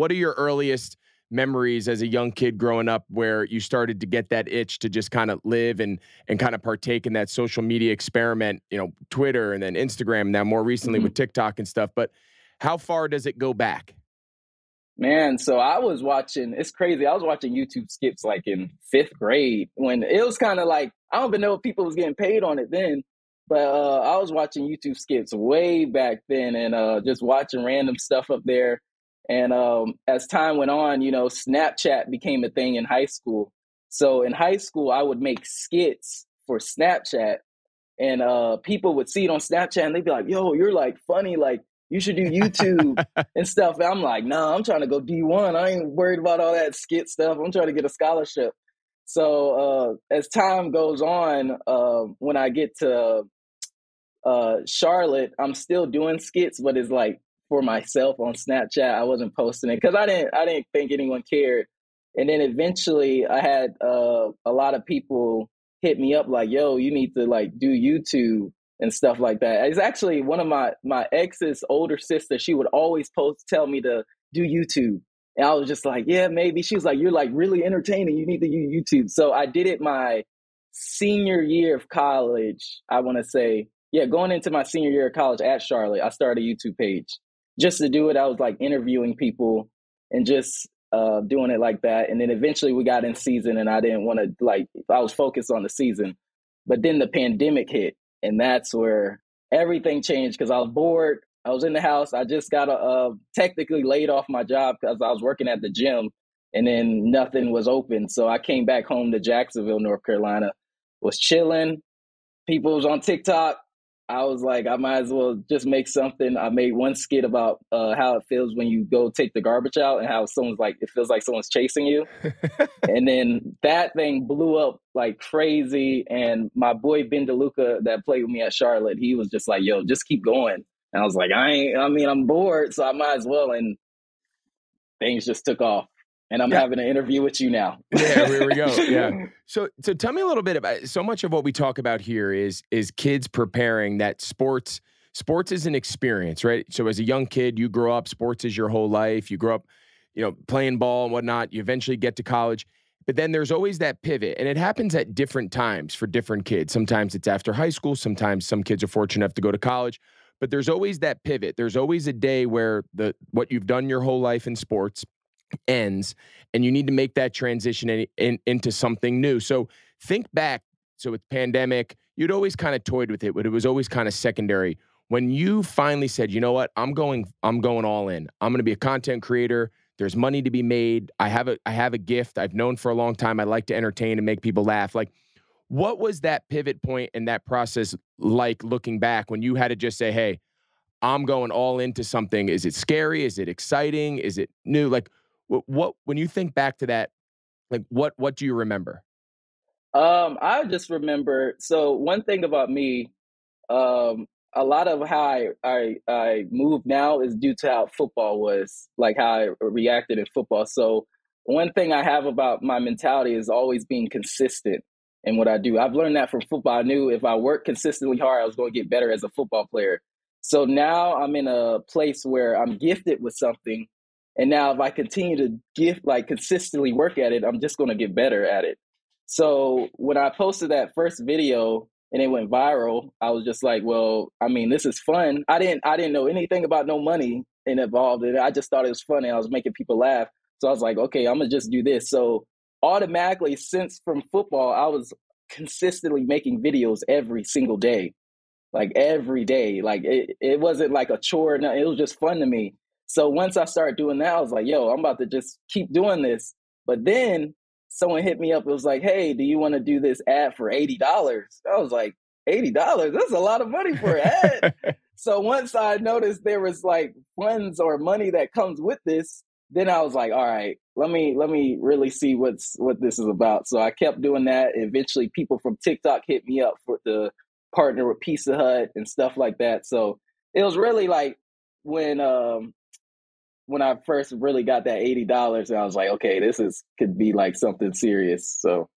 what are your earliest memories as a young kid growing up where you started to get that itch to just kind of live and and kind of partake in that social media experiment, you know, Twitter and then Instagram, now more recently mm-hmm. with TikTok and stuff. But how far does it go back? Man, so I was watching, it's crazy. I was watching YouTube skips like in fifth grade when it was kind of like, I don't even know if people was getting paid on it then, but uh, I was watching YouTube skips way back then and uh, just watching random stuff up there. And um, as time went on, you know, Snapchat became a thing in high school. So in high school, I would make skits for Snapchat and uh, people would see it on Snapchat and they'd be like, yo, you're like funny. Like, you should do YouTube and stuff. And I'm like, no, nah, I'm trying to go D1. I ain't worried about all that skit stuff. I'm trying to get a scholarship. So uh, as time goes on, uh, when I get to uh, Charlotte, I'm still doing skits, but it's like for myself on Snapchat. I wasn't posting it because I didn't I didn't think anyone cared. And then eventually, I had uh, a lot of people hit me up like, "Yo, you need to like do YouTube." and stuff like that. It's actually one of my my ex's older sister. She would always post tell me to do YouTube, and I was just like, yeah, maybe. She was like, you're like really entertaining. You need to do YouTube. So I did it my senior year of college. I want to say, yeah, going into my senior year of college at Charlotte, I started a YouTube page just to do it. I was like interviewing people and just uh, doing it like that. And then eventually we got in season, and I didn't want to like I was focused on the season. But then the pandemic hit, and that's where everything changed because I was bored. I was in the house. I just got uh, technically laid off my job because I was working at the gym, and then nothing was open. So I came back home to Jacksonville, North Carolina. Was chilling. People was on TikTok. I was like, I might as well just make something. I made one skit about uh, how it feels when you go take the garbage out and how someone's like, it feels like someone's chasing you. and then that thing blew up like crazy. And my boy Ben DeLuca that played with me at Charlotte, he was just like, yo, just keep going. And I was like, I ain't, I mean, I'm bored, so I might as well. And things just took off and I'm yeah. having an interview with you now. yeah, here we go. Yeah. So so tell me a little bit about so much of what we talk about here is is kids preparing that sports sports is an experience, right? So as a young kid, you grow up, sports is your whole life. You grow up, you know, playing ball and whatnot. You eventually get to college. But then there's always that pivot, and it happens at different times for different kids. Sometimes it's after high school, sometimes some kids are fortunate enough to go to college. But there's always that pivot. There's always a day where the what you've done your whole life in sports ends and you need to make that transition in, in, into something new. So think back. So with pandemic, you'd always kind of toyed with it, but it was always kind of secondary. When you finally said, you know what, I'm going, I'm going all in. I'm going to be a content creator. There's money to be made. I have a, I have a gift. I've known for a long time. I like to entertain and make people laugh. Like, what was that pivot and that process like looking back when you had to just say, hey, I'm going all into something? Is it scary? Is it exciting? Is it new? Like, what, what when you think back to that, like what what do you remember? Um, I just remember. So one thing about me, um, a lot of how I, I I move now is due to how football was, like how I reacted in football. So one thing I have about my mentality is always being consistent in what I do. I've learned that from football. I knew if I worked consistently hard, I was going to get better as a football player. So now I'm in a place where I'm gifted with something and now if I continue to give like consistently work at it, I'm just going to get better at it. So when I posted that first video and it went viral, I was just like, well, I mean, this is fun. I didn't I didn't know anything about no money involved in it. I just thought it was funny. I was making people laugh. So I was like, okay, I'm gonna just do this. So automatically, since from football, I was consistently making videos every single day. Like every day. Like it, it wasn't like a chore. No, it was just fun to me. So once I started doing that, I was like, yo, I'm about to just keep doing this. But then someone hit me up. It was like, hey, do you want to do this ad for $80? I was like, $80? That's a lot of money for an ad. so once I noticed there was like funds or money that comes with this, then I was like, all right, let me let me really see what's what this is about. So I kept doing that. Eventually people from TikTok hit me up for the partner with Pizza Hut and stuff like that. So it was really like when um when I first really got that eighty dollars, I was like, okay, this is could be like something serious. So